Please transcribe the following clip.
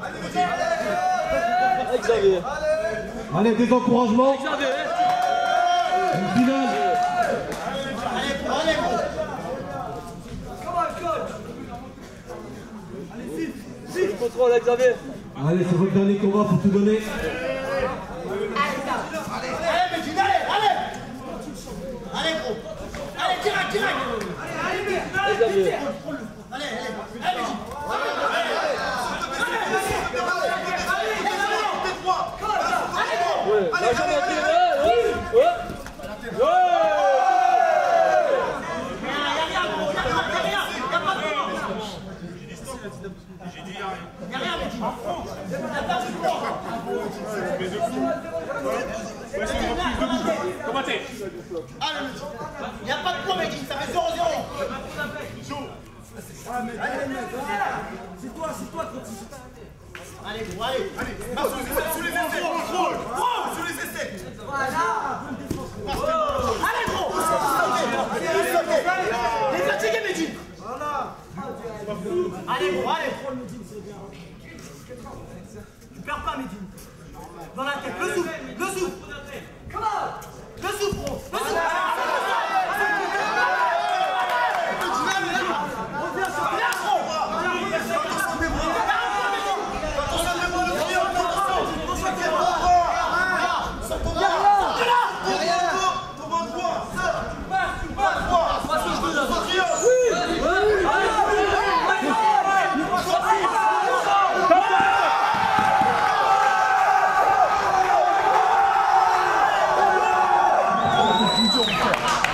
Allez, Xavier. Allez, des encouragements. Xavier. Une finale. Le contrôle, avec Xavier. Allez, c'est votre dernier combat, faut tout donner. Allez, Medine, allez, allez Allez, gros Allez, direct, direct Allez, Xavier. Allez, allez, allez, Medine Ouais. Lâche un petit, ouais, ouais. Ouais. Y'a rien, y'a rien, y'a rien rien, Medine Y'a pas de poids Combattez Allez, Medine Y'a pas de poids, Medine, ça fait 0-0 C'est toi, c'est toi, Allez, gros, allez Allez, gros, allez Tu perds pas, Medine Dans la tête, le souffle, le souffle Le souffle, gros, le souffle Reviens sur Viens, gros